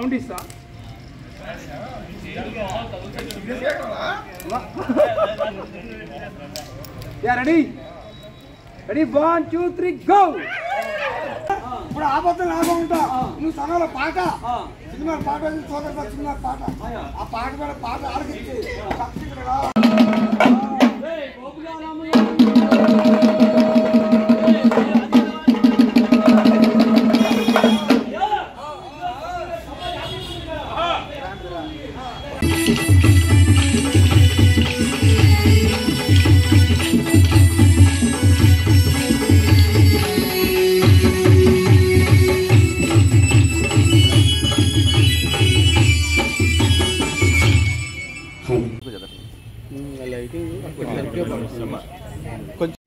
కౌంటీసా yeah ready ready one two three go ఇప్పుడు ఆపత్తులు లాభం ఉంటా నువ్వు సనాల పాట సినిమా పాట చూడక సినిమా పాట ఆ పాట మీద పాట ఆడికి కొంచెం